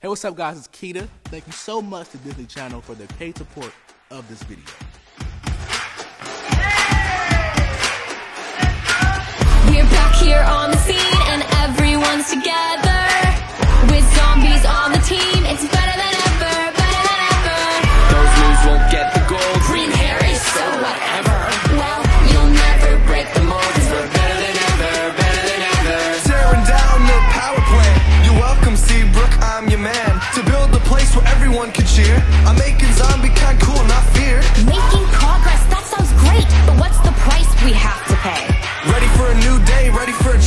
Hey, what's up guys? It's Kida. Thank you so much to Disney Channel for their paid support of this video. everyone can cheer. I'm making zombie kind cool, not fear. Making progress, that sounds great, but what's the price we have to pay? Ready for a new day, ready for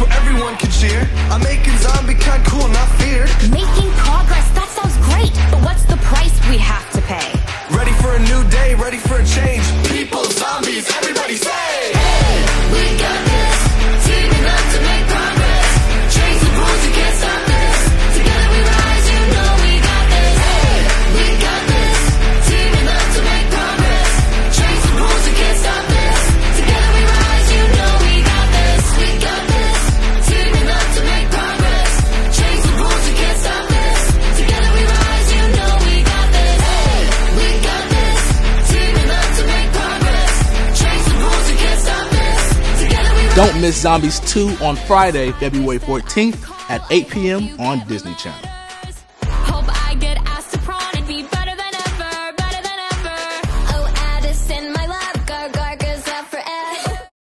where everyone can cheer. I'm making zombie kind cool, not Don't miss Zombies 2 on Friday, February 14th at 8 p.m. on Disney Channel.